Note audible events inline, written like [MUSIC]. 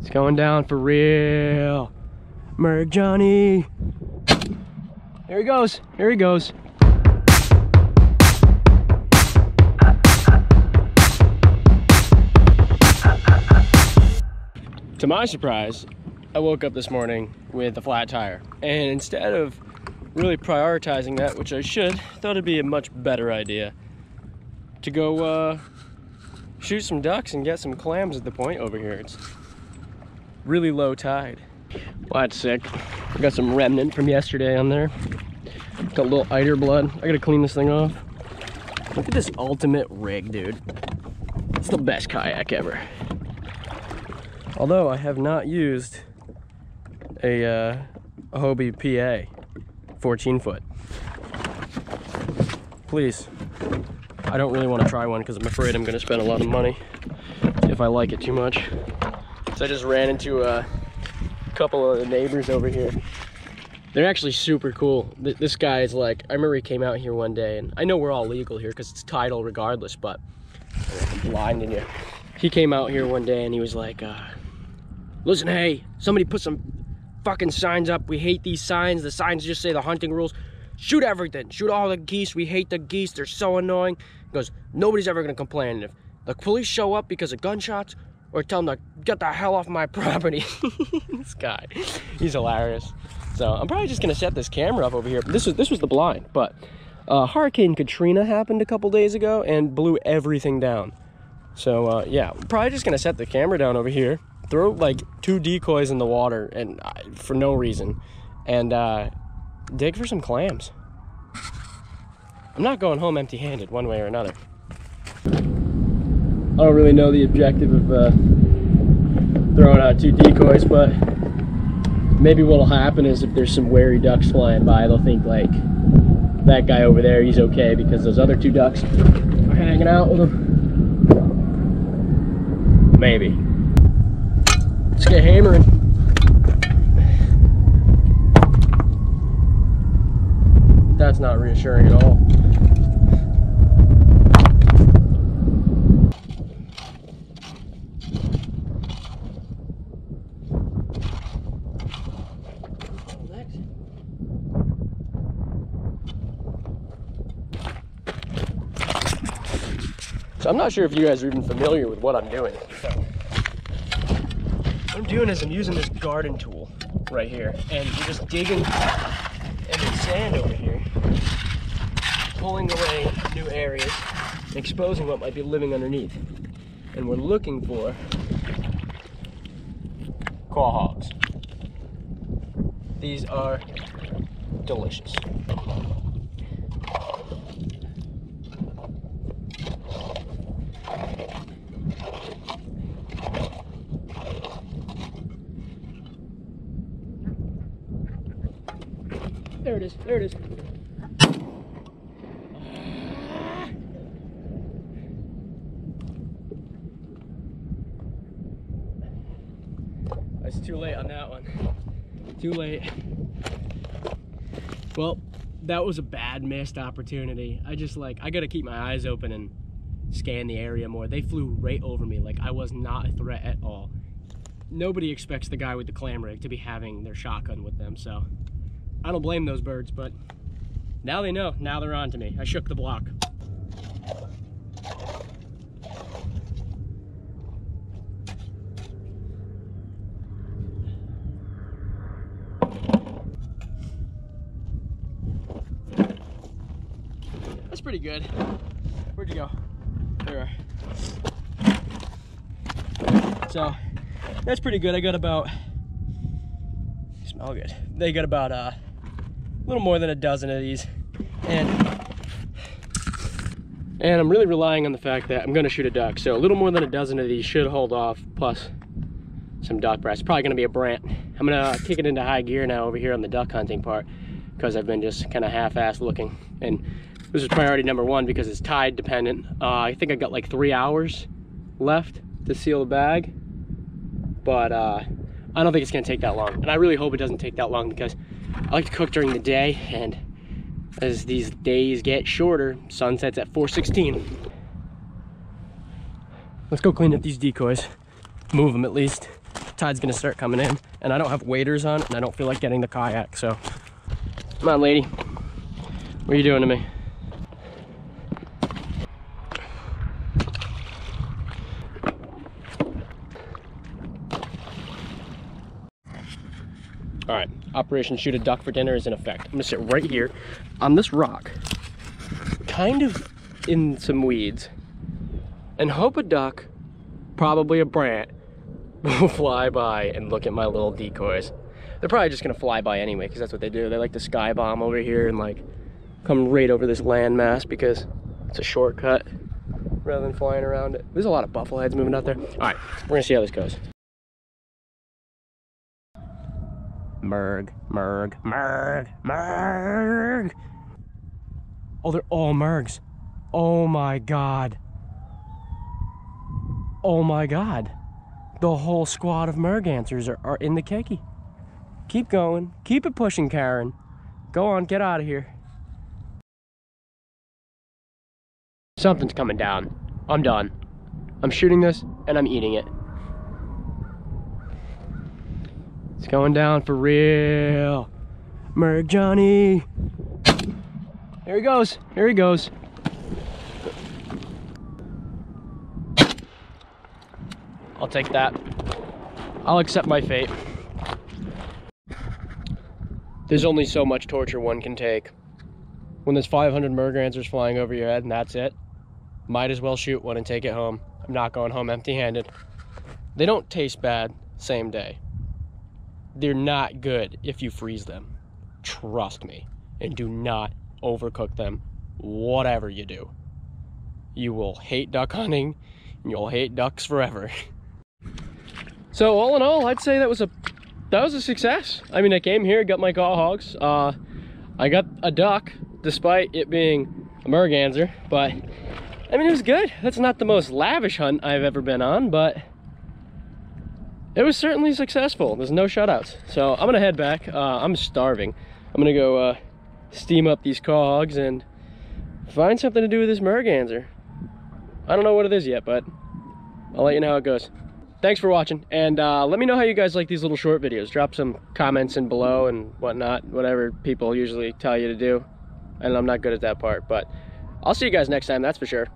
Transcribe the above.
It's going down for real. Merg Johnny. Here he goes. Here he goes. To my surprise, I woke up this morning with a flat tire. And instead of really prioritizing that, which I should, thought it'd be a much better idea to go uh, shoot some ducks and get some clams at the point over here. It's really low tide. Well, that's sick. I got some remnant from yesterday on there. Got a little eider blood. I gotta clean this thing off. Look at this ultimate rig, dude. It's the best kayak ever. Although I have not used a, uh, a Hobie PA 14 foot. Please. I don't really want to try one because I'm afraid I'm going to spend a lot of money if I like it too much. So I just ran into a couple of the neighbors over here. They're actually super cool. This guy is like, I remember he came out here one day, and I know we're all legal here because it's tidal regardless, but I'm blinding you. He came out here one day and he was like, uh, listen, hey, somebody put some fucking signs up. We hate these signs. The signs just say the hunting rules. Shoot everything. Shoot all the geese. We hate the geese. They're so annoying. He goes, nobody's ever going to complain. if the police show up because of gunshots, or tell him to get the hell off my [LAUGHS] property. this guy, he's hilarious. So I'm probably just gonna set this camera up over here. This was this was the blind, but uh, Hurricane Katrina happened a couple days ago and blew everything down. So uh, yeah, probably just gonna set the camera down over here, throw like two decoys in the water and uh, for no reason, and uh, dig for some clams. I'm not going home empty-handed one way or another. I don't really know the objective of uh, throwing out two decoys, but maybe what'll happen is if there's some wary ducks flying by, they'll think like, that guy over there, he's okay because those other two ducks are hanging out with him. Maybe. Let's get hammering. That's not reassuring at all. I'm not sure if you guys are even familiar with what I'm doing. So what I'm doing is I'm using this garden tool right here and we're just digging in the sand over here, pulling away new areas, exposing what might be living underneath. And we're looking for quahogs. These are delicious. There it is. There it is. Ah. It's too late on that one. Too late. Well, that was a bad missed opportunity. I just like, I gotta keep my eyes open and scan the area more. They flew right over me. Like I was not a threat at all. Nobody expects the guy with the clam rig to be having their shotgun with them, so I don't blame those birds, but now they know. Now they're on to me. I shook the block. That's pretty good. Where'd you go? There. So that's pretty good. I got about smell good. They got about uh little more than a dozen of these. And and I'm really relying on the fact that I'm gonna shoot a duck. So a little more than a dozen of these should hold off, plus some duck brass. Probably gonna be a brant. I'm gonna kick it into high gear now over here on the duck hunting part because I've been just kind of half-assed looking. And this is priority number one because it's tide dependent. Uh, I think I got like three hours left to seal the bag. But uh, I don't think it's gonna take that long. And I really hope it doesn't take that long because I like to cook during the day and as these days get shorter, sunsets at 4.16. Let's go clean up these decoys. Move them at least. tide's gonna start coming in and I don't have waders on and I don't feel like getting the kayak. So come on, lady. What are you doing to me? All right, Operation Shoot a Duck for Dinner is in effect. I'm gonna sit right here on this rock, kind of in some weeds, and hope a duck, probably a brant, [LAUGHS] will fly by and look at my little decoys. They're probably just gonna fly by anyway, because that's what they do. They like to sky bomb over here and like come right over this landmass because it's a shortcut rather than flying around it. There's a lot of buffalo heads moving out there. All right, we're gonna see how this goes. Merg, merg, merg, merg. Oh, they're all mergs. Oh my god. Oh my god. The whole squad of mergansers are, are in the keiki. Keep going. Keep it pushing, Karen. Go on, get out of here. Something's coming down. I'm done. I'm shooting this and I'm eating it. It's going down for real. Merg Johnny. Here he goes. Here he goes. I'll take that. I'll accept my fate. There's only so much torture one can take. When there's 500 mergansers flying over your head and that's it, might as well shoot one and take it home. I'm not going home empty-handed. They don't taste bad same day they're not good if you freeze them. Trust me. And do not overcook them, whatever you do. You will hate duck hunting, and you'll hate ducks forever. [LAUGHS] so all in all, I'd say that was a that was a success. I mean, I came here, got my quahogs. Uh, I got a duck, despite it being a merganser, but I mean, it was good. That's not the most lavish hunt I've ever been on, but it was certainly successful. There's no shutouts. So I'm gonna head back. Uh, I'm starving. I'm gonna go uh, steam up these quahogs and find something to do with this merganser. I don't know what it is yet, but I'll let you know how it goes. Thanks for watching, and uh, let me know how you guys like these little short videos. Drop some comments in below and whatnot, whatever people usually tell you to do. And I'm not good at that part, but I'll see you guys next time, that's for sure.